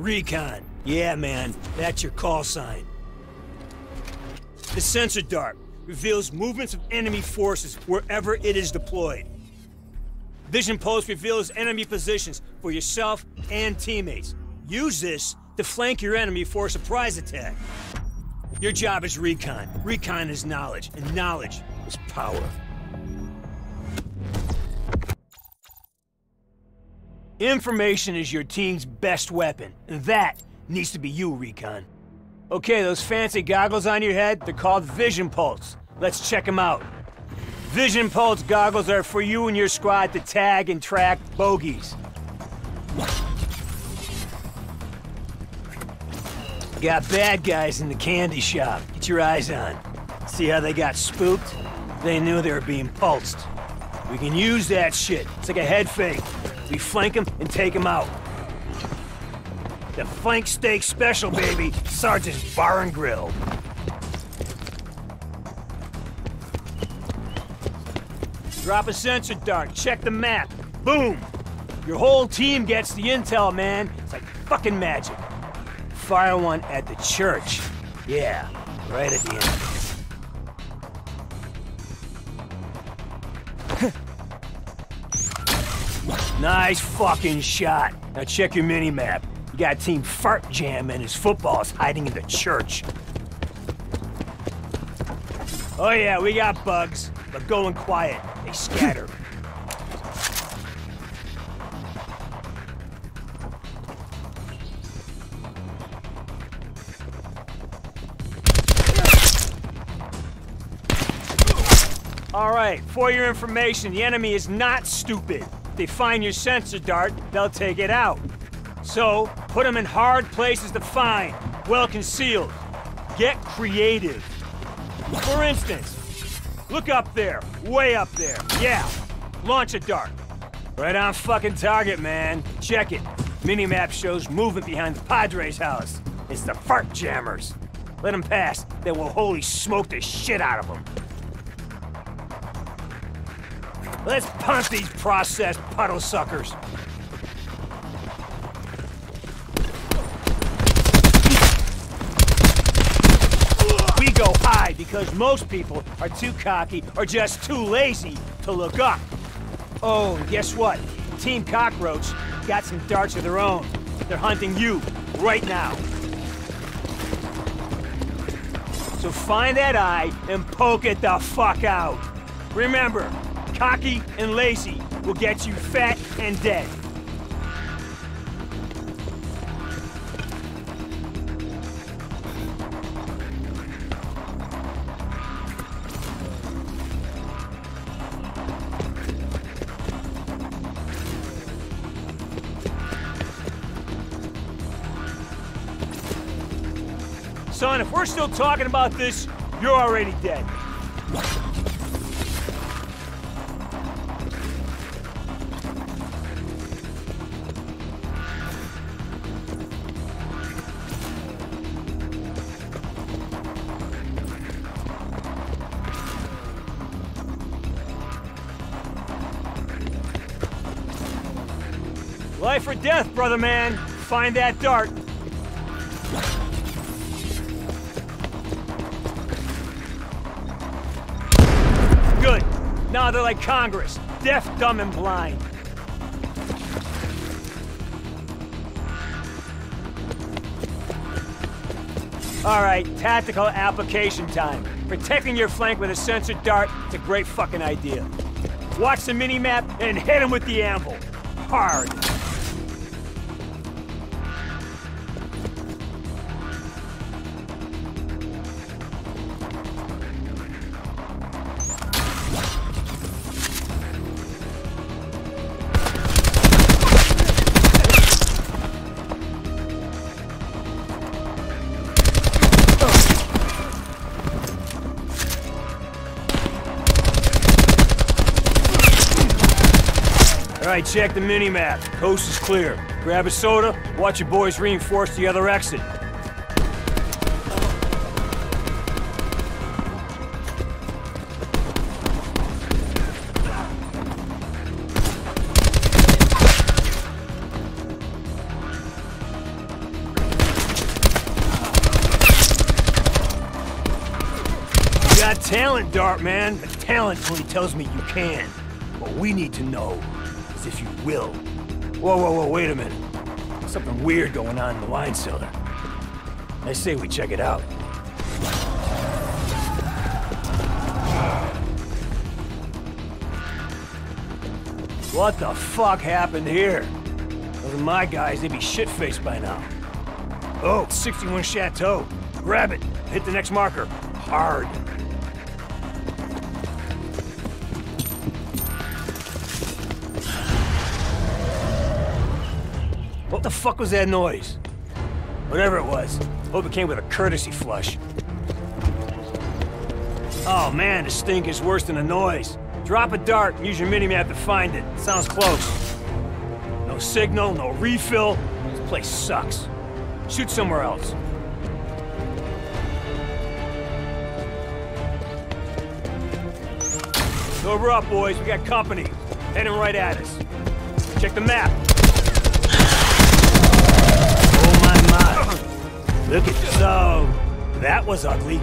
Recon. Yeah, man, that's your call sign. The sensor dart reveals movements of enemy forces wherever it is deployed. Vision Pulse reveals enemy positions for yourself and teammates. Use this to flank your enemy for a surprise attack. Your job is recon. Recon is knowledge, and knowledge is power. Information is your team's best weapon, and that needs to be you, Recon. Okay, those fancy goggles on your head, they're called Vision Pulse. Let's check them out. Vision Pulse goggles are for you and your squad to tag and track bogeys. Got bad guys in the candy shop. Get your eyes on. See how they got spooked? They knew they were being pulsed. We can use that shit. It's like a head fake. We flank them and take them out. The flank steak special, baby. Sergeant's Bar and Grill. Drop a sensor dart. Check the map. Boom! Your whole team gets the intel, man. It's like fucking magic. Fire one at the church. Yeah, right at the end. Nice fucking shot. Now check your mini-map. You got Team Fart Jam and his footballs hiding in the church. Oh yeah, we got bugs, but going quiet. They scatter. All right, for your information, the enemy is not stupid. They find your sensor dart, they'll take it out. So, put them in hard places to find, well concealed. Get creative. For instance, look up there, way up there. Yeah, launch a dart. Right on fucking target, man. Check it. Minimap shows movement behind the Padres house. It's the fart jammers. Let them pass, then we'll holy smoke the shit out of them. Let's punt these processed puddle suckers. We go high because most people are too cocky or just too lazy to look up. Oh, guess what? Team Cockroach got some darts of their own. They're hunting you right now. So find that eye and poke it the fuck out. Remember, cocky and lazy will get you fat and dead. Son, if we're still talking about this, you're already dead. Death, brother man. Find that dart. Good. Now they're like Congress. Deaf, dumb, and blind. All right, tactical application time. Protecting your flank with a sensor dart is a great fucking idea. Watch the mini-map and hit him with the anvil. Hard. Check the mini-map. Coast is clear. Grab a soda, watch your boys reinforce the other exit. You got talent, Dart, man. The talent only tells me you can. But we need to know if you will. Whoa, whoa, whoa, wait a minute. Something weird going on in the wine cellar. I say we check it out. What the fuck happened here? Those are my guys, they'd be shit-faced by now. Oh, 61 Chateau. Grab it. Hit the next marker. Hard. What the fuck was that noise? Whatever it was, hope it came with a courtesy flush. Oh man, the stink is worse than the noise. Drop a dart and use your minimap to find it. Sounds close. No signal, no refill. This place sucks. Shoot somewhere else. Sober up, boys. We got company. Heading right at us. Check the map. Oh, my, my. Look at so. That was ugly.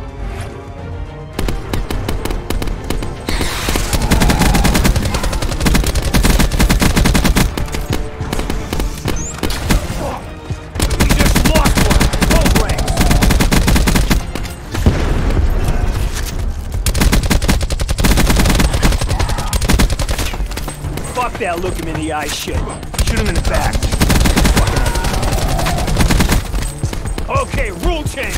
Fuck that look him in the eye shit. Shoot him in the back. Okay, rule change.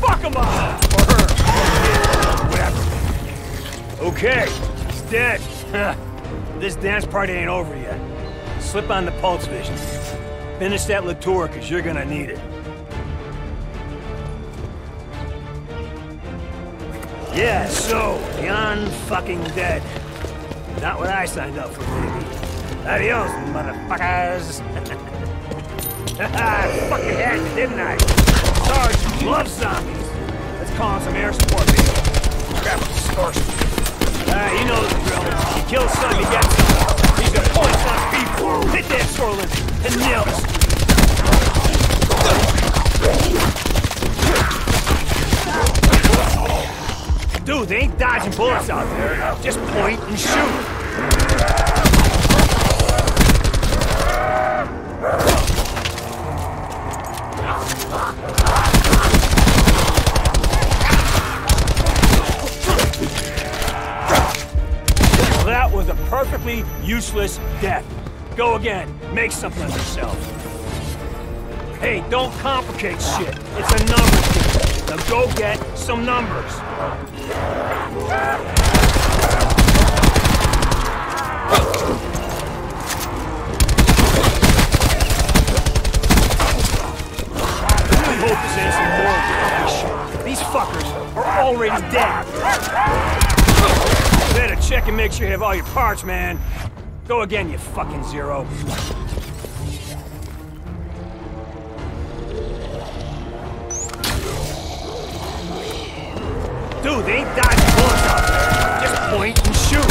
Fuck him up. Or her. Whatever. Okay, he's dead. this dance party ain't over yet. Slip on the pulse vision. Finish that Latour, cause you're gonna need it. Yeah, so, beyond fucking dead. Not what I signed up for, baby. Adios, motherfuckers. I fucking had you, didn't I? Sarge loves zombies. Let's call in some air support, baby. A distortion. Ah, you know the drill. You kill some, you get some. These are points on people. Hit that score and nail this. Dude, they ain't dodging bullets out there. Just point and shoot. Perfectly useless death. Go again. Make something of yourself. Hey, don't complicate shit. It's a numbers game. Now go get some numbers. I hope this more. These fuckers are already dead. Better check and make sure you have all your parts, man. Go again, you fucking zero. Dude, they ain't dodging bullets out there. Just point and shoot.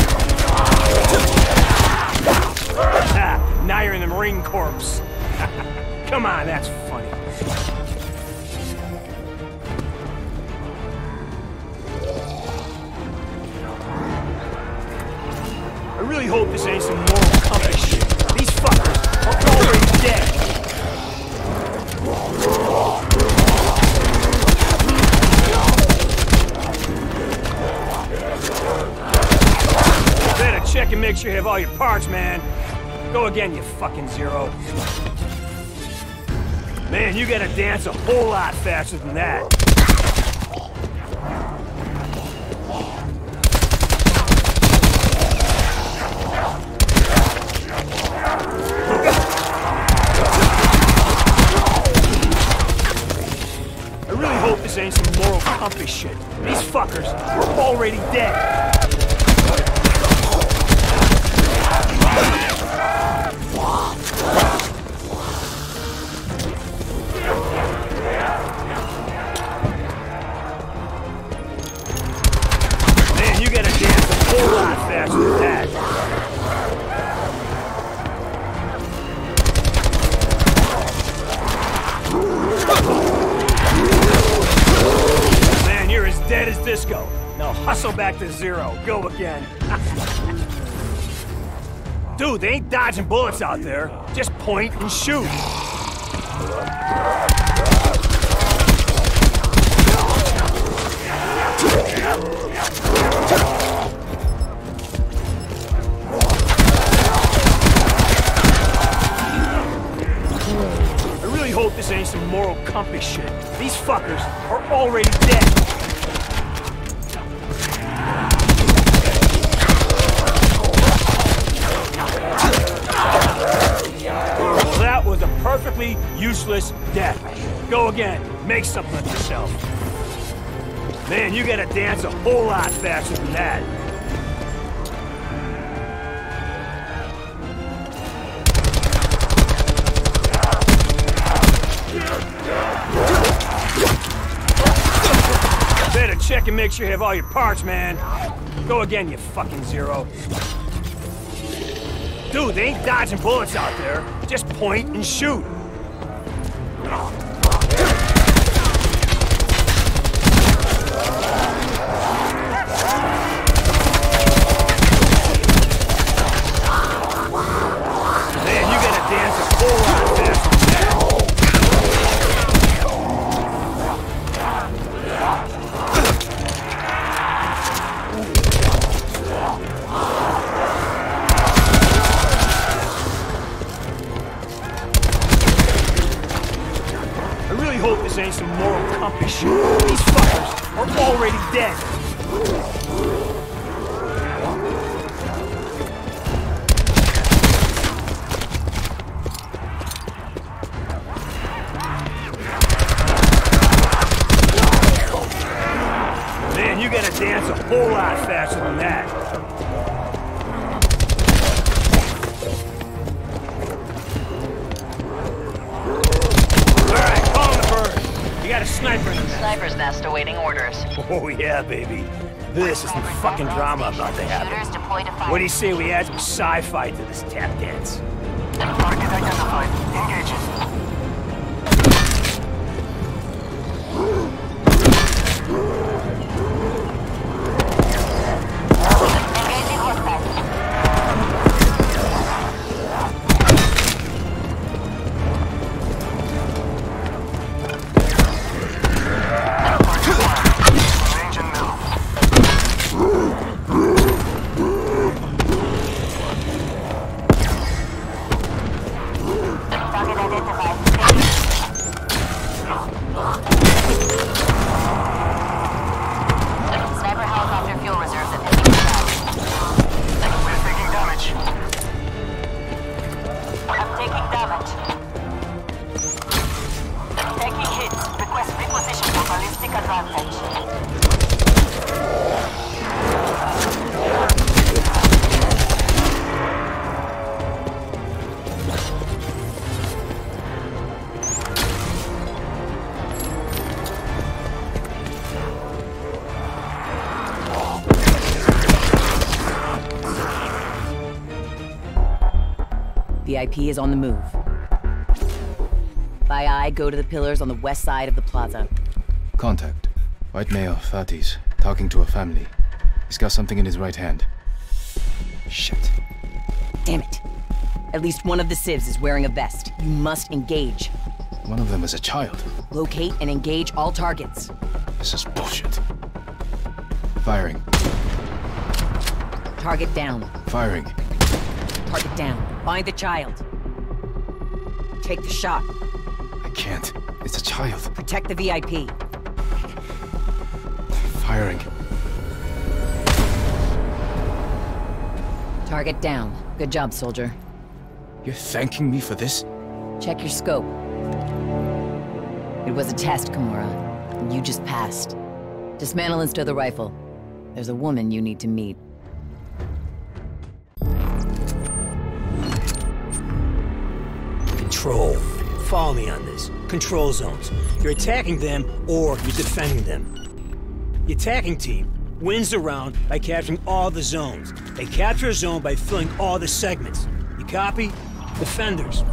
Now you're in the Marine Corps. Come on, that's really hope this ain't some moral compass shit. These fuckers are already dead. Better check and make sure you have all your parts, man. Go again, you fucking zero. Man, you gotta dance a whole lot faster than that. Moral shit. These fuckers are already dead. Zero. Go again. Dude, they ain't dodging bullets out there. Just point and shoot. I really hope this ain't some moral compass shit. These fuckers are already dead. Perfectly useless death. Go again. Make something of yourself. Man, you gotta dance a whole lot faster than that. Better check and make sure you have all your parts, man. Go again, you fucking zero. Dude, they ain't dodging bullets out there. Just point and shoot. Say we add some sci-fi to this tap dance? VIP is on the move. By eye, go to the pillars on the west side of the plaza. Contact. White male, Fatis, talking to a family. He's got something in his right hand. Shit. Damn it. At least one of the civs is wearing a vest. You must engage. One of them is a child. Locate and engage all targets. This is bullshit. Firing. Target down. Firing. Target down. Find the child. Take the shot. I can't. It's a child. Protect the VIP. Firing. Target down. Good job, soldier. You're thanking me for this? Check your scope. It was a test, Kimura. You just passed. Dismantle and stow the rifle. There's a woman you need to meet. Follow me on this. Control zones. You're attacking them or you're defending them. The attacking team wins the round by capturing all the zones. They capture a zone by filling all the segments. You copy? Defenders.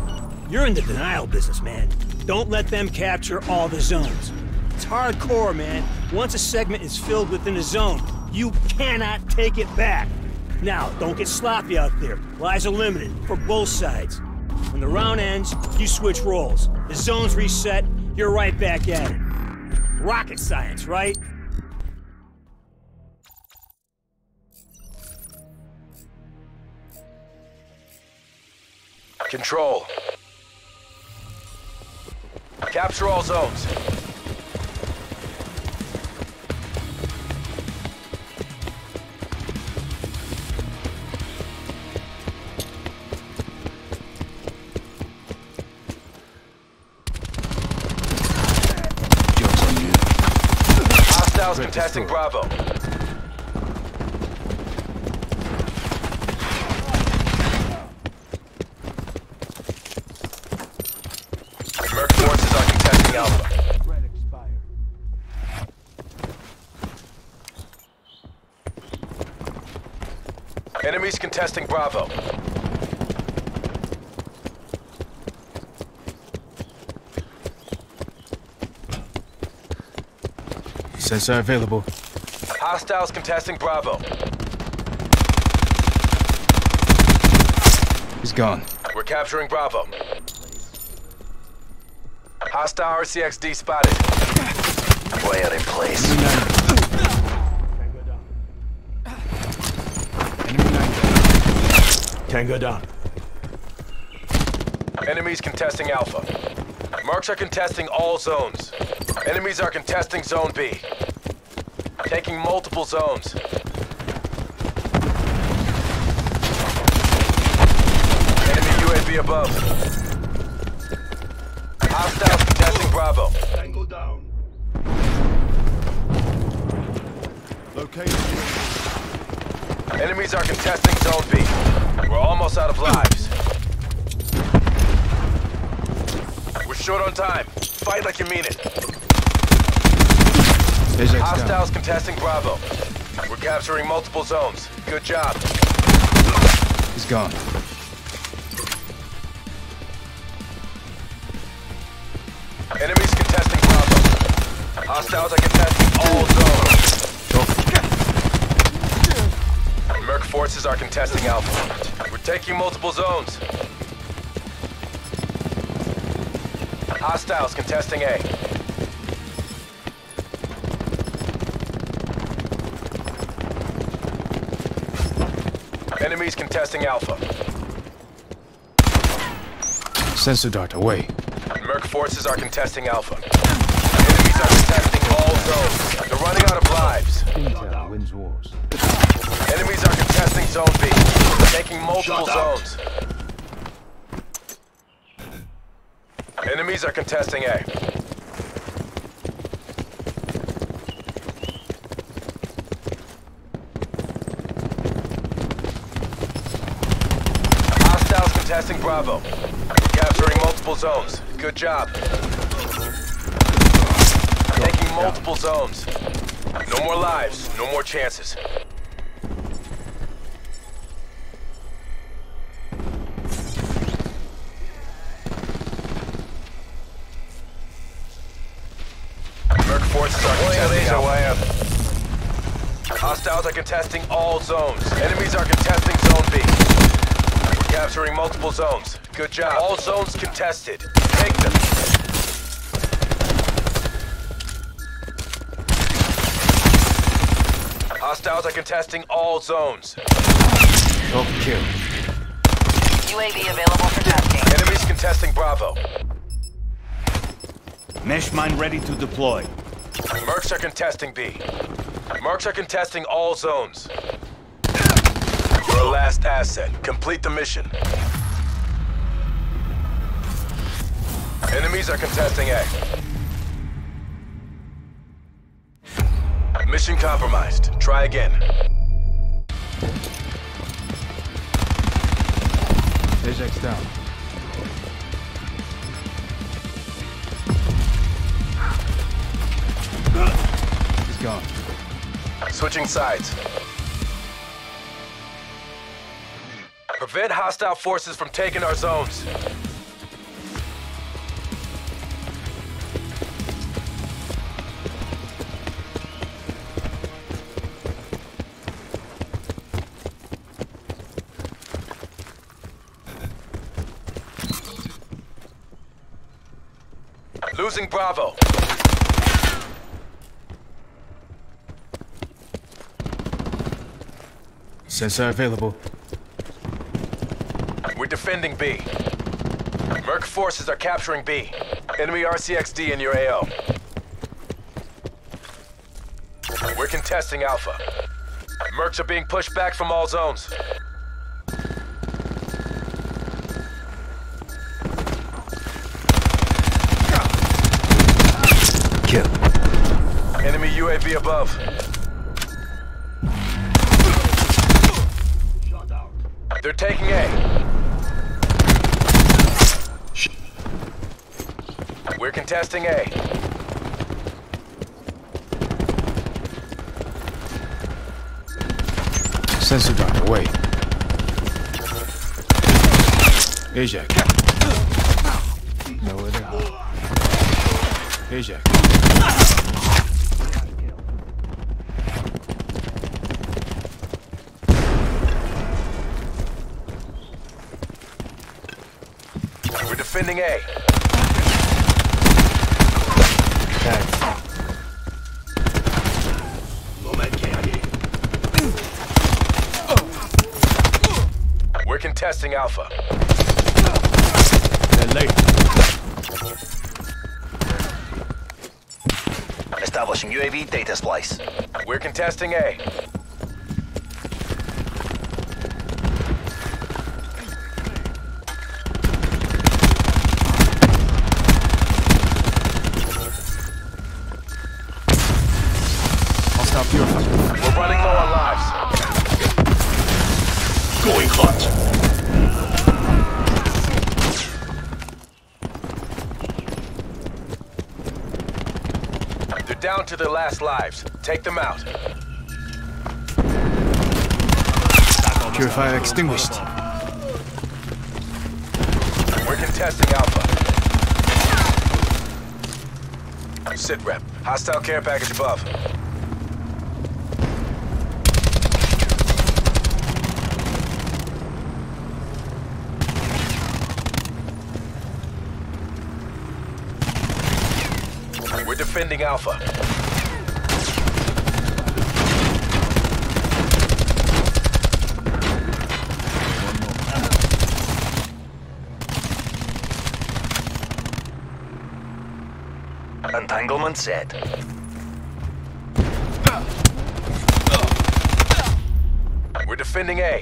You're in the denial business, man. Don't let them capture all the zones. It's hardcore, man. Once a segment is filled within a zone, You cannot take it back. Now, don't get sloppy out there. Lives are limited, for both sides. When the round ends, you switch roles. The zone's reset, you're right back at it. Rocket science, right? Control. Capture all zones. Contesting Bravo. Merc forces are contesting Alpha. Enemies contesting Bravo. Sensor available. Hostiles contesting Bravo. He's gone. We're capturing Bravo. Hostile RCXD spotted. Plan in place. Enemy 9 Tango down. Enemies contesting Alpha. Marks are contesting all zones. Enemies are contesting Zone B. Taking multiple zones. Enemy UAV above. Hostiles contesting Bravo. Tango down. Location. Enemies are contesting Zone B. We're almost out of lives. We're short on time. Fight like you mean it. There's X down. Hostiles contesting Bravo. We're capturing multiple zones. Good job. He's gone. Enemies contesting Bravo. Hostiles are contesting all zones. Merc forces are contesting Alpha. We're taking multiple zones. Hostiles contesting A. Enemies contesting Alpha. Sensor dart away. Merc forces are contesting Alpha. Enemies are contesting all zones. They're running out of lives. Intel wins wars. Enemies are contesting Zone B. They're Taking multiple zones. Enemies are contesting A. Hostiles contesting Bravo. Capturing multiple zones. Good job. Taking multiple zones. No more lives, no more chances. Merc forces are contesting. Hostiles are contesting all zones. Enemies are contesting Zone B. We're capturing multiple zones. Good job. All zones contested. Take them. Hostiles are contesting all zones. Top kill. UAV available for tasking. Enemies contesting Bravo. Mesh mine ready to deploy. Mercs are contesting B. Mercs are contesting all zones. Last asset. Complete the mission. Enemies are contesting A. Mission compromised. Try again. There's X down. He's gone. Switching sides. Prevent hostile forces from taking our zones. Losing Bravo. Sensor available. Defending B. Merc forces are capturing B. Enemy RCXD in your AO. We're contesting Alpha. Mercs are being pushed back from all zones. Kill. Enemy UAV above. They're taking A. We're contesting A. Sensor dart away. Ajax. No other. Ajax. We're defending A. contesting Alpha. They're late. Establishing UAV data splice. We're contesting A. last lives. Take them out. Purifier extinguished. We're contesting Alpha. Sit rep. Hostile care package above. We're defending Alpha. Entanglement set. We're defending A.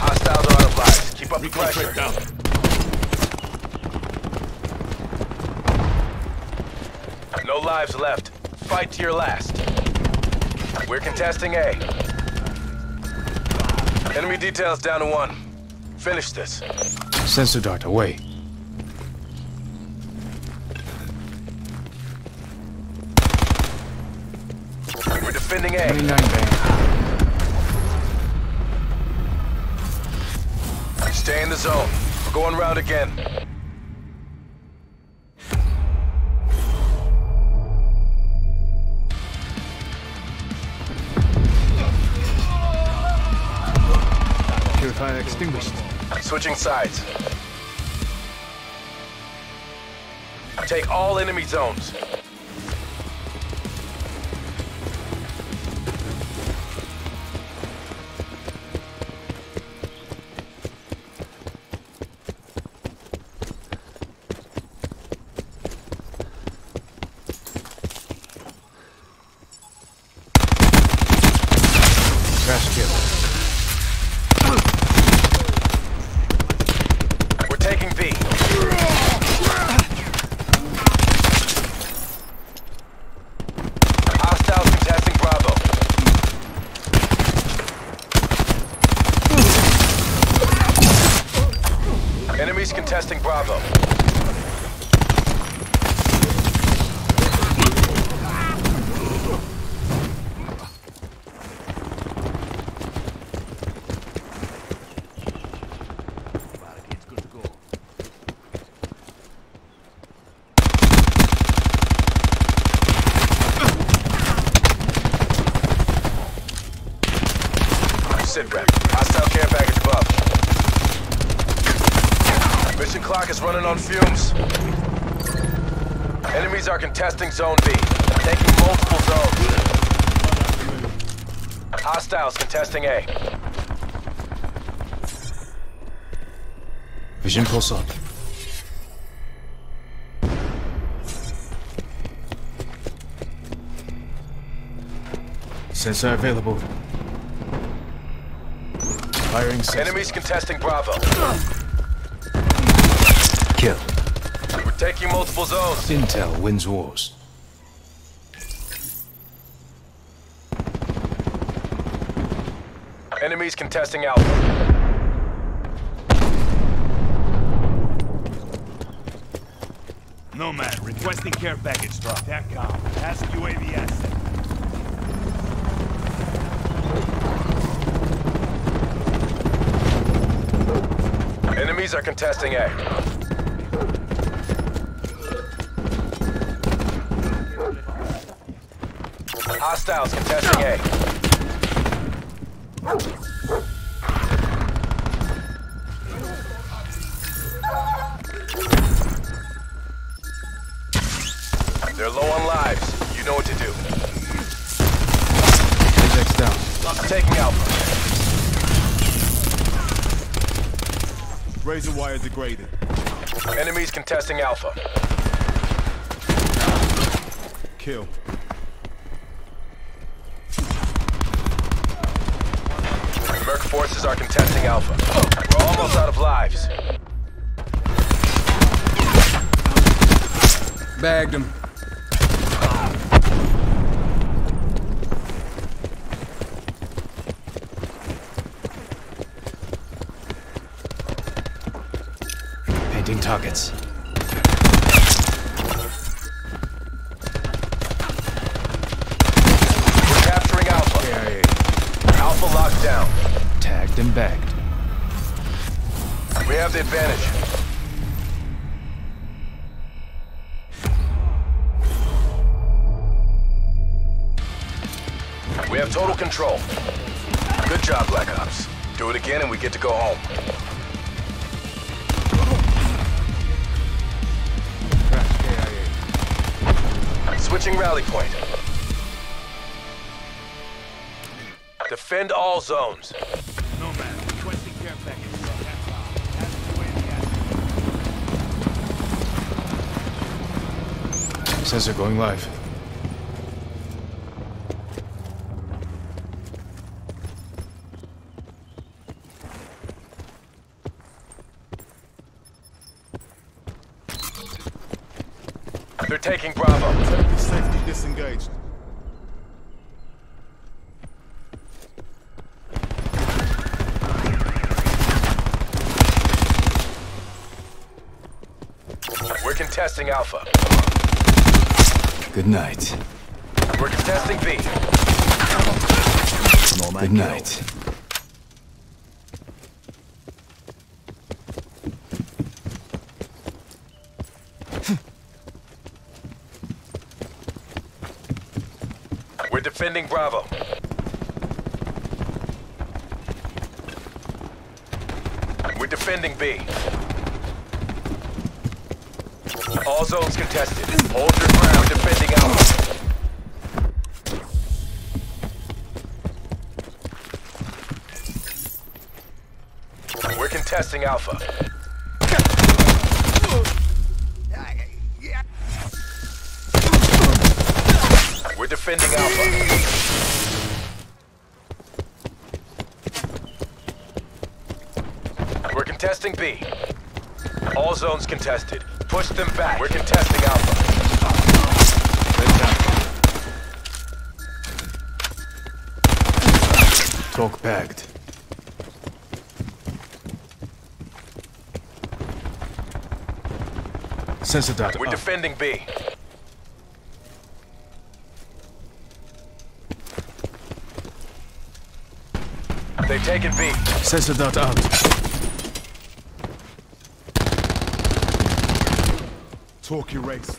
Hostiles are out of lives. Keep up the pressure. down. No lives left. Fight to your last. We're contesting A. Enemy details down to one. Finish this. Sensor dart away. Defending A. 29 bang. Stay in the zone. We're going round again. Purifier extinguished. Switching sides. Take all enemy zones. Crash kill. We're taking B. Hostiles contesting Bravo. Enemies contesting Bravo. Sit rep. Hostile care package above. Mission clock is running on fumes. Enemies are contesting Zone B, taking multiple zones. Hostiles contesting A. Vision pulse up. Sensor available. Firing sensor. Enemies contesting Bravo. Kill. We're taking multiple zones. Intel wins wars. Enemies contesting Alpha. Nomad, requesting care package drop. TACCOM, task UAV asset. Enemies are contesting A. Hostiles contesting A. They're low on lives. You know what to do. Ajax down. Taking Alpha. Razor wire degraded. Enemies contesting Alpha. Kill. Merc forces are contesting Alpha. We're almost out of lives. Bagged him. Painting targets. Tagged and bagged. We have the advantage. We have total control. Good job, Black Ops. Do it again and we get to go home. Switching rally point. Defend all zones. Sensor going live. They're taking Bravo. Enemy safety disengaged. We're contesting Alpha. Good night. We're contesting B. Good night. We're defending Bravo. We're defending B. All zones contested. Hold your ground. Defending Alpha. We're contesting Alpha. We're defending Alpha. We're contesting B. All zones contested. Push them back. We're contesting Alpha. Talk bagged. Sensor data We're up. defending B. They've taken B. Sensor data out. talk erased.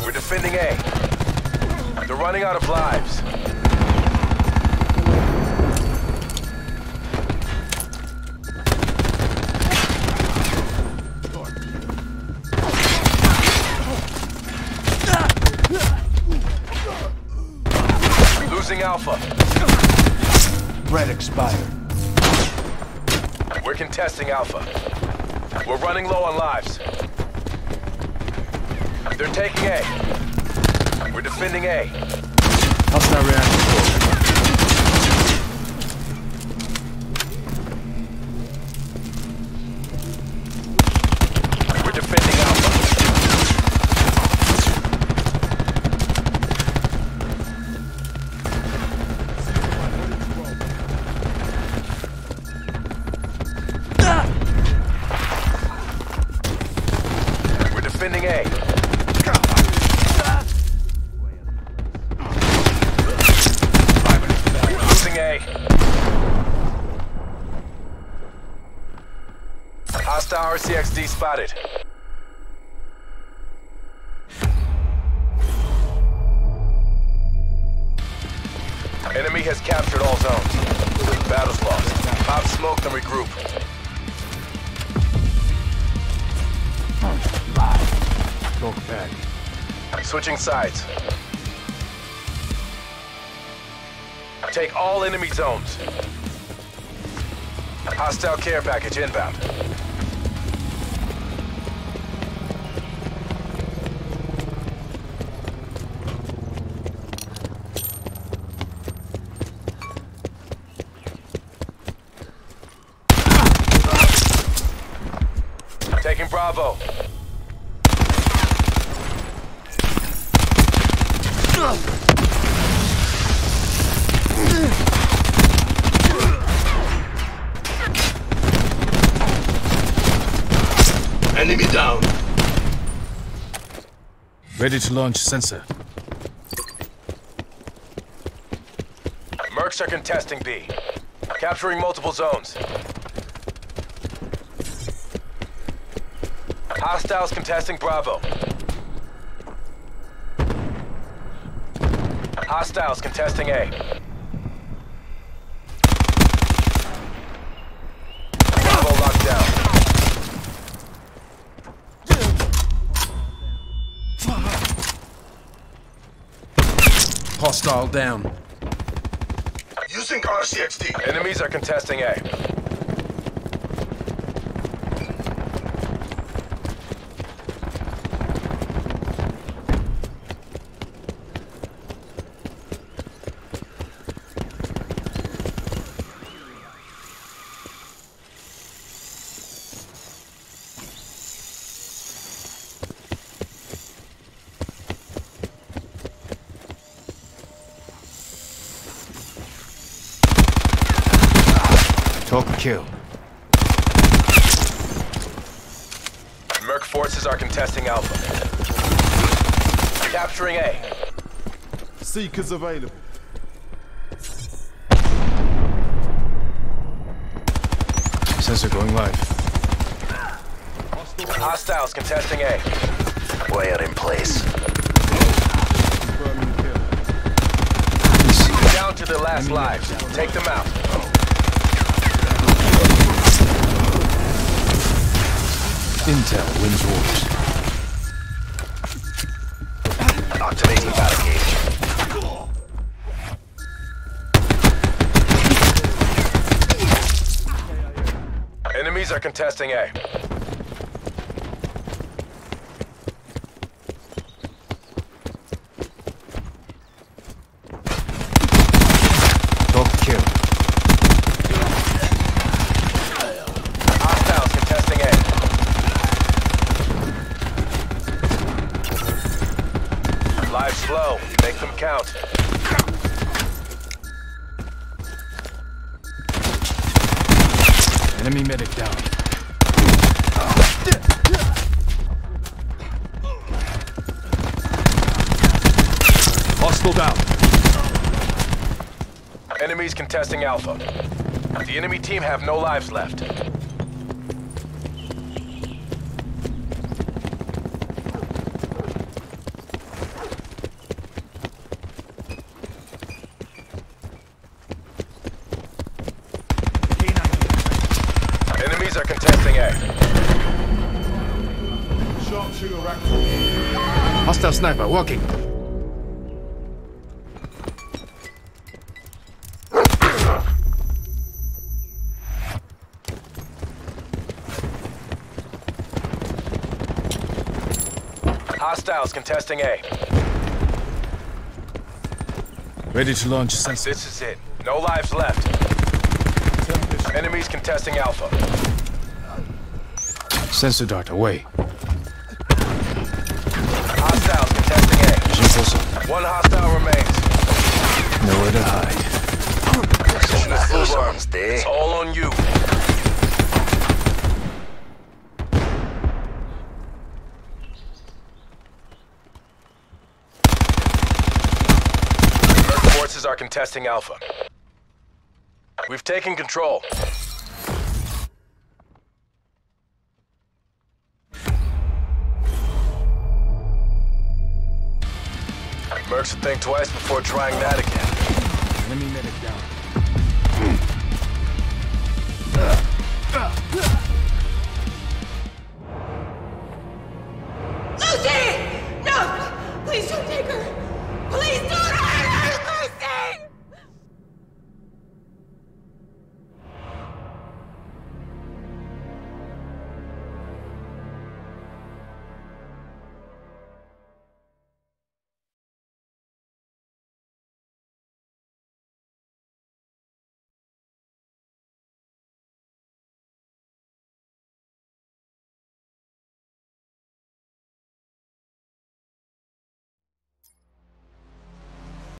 We're defending A. They're running out of lives. Losing Alpha. Red expired. We're contesting Alpha. We're running low on lives. They're taking A. We're defending A. Hostile reaction. Spotted. Enemy has captured all zones. Battle's lost. Pop smoke and regroup. Talk back. Switching sides. Take all enemy zones. Hostile care package inbound. Taking Bravo. Enemy down. Ready to launch sensor. Mercs are contesting B. Capturing multiple zones. Hostiles contesting Bravo. Hostiles contesting A. Bravo locked down. Hostile down. Using RCXD. Enemies are contesting A. Talk kill. Merc forces are contesting Alpha. Capturing A. Seekers available. Sensor going live. Hostiles contesting A. Wire in place. Down to their last lives. Take them out. Intel wins wars. Activating barricade. Enemies are contesting A. Hostile down. Enemies contesting Alpha. The enemy team have no lives left. Enemies are contesting A. Hostile sniper walking. Contesting A. Ready to launch sensor. This is it. No lives left. Enemies contesting Alpha. Sensor dart away. Hostiles contesting A. One hostile remains. Nowhere to hide. Position is those arms, day. It's all on you. Merc forces contesting Alpha. We've taken control. Mercs will think twice before trying that again.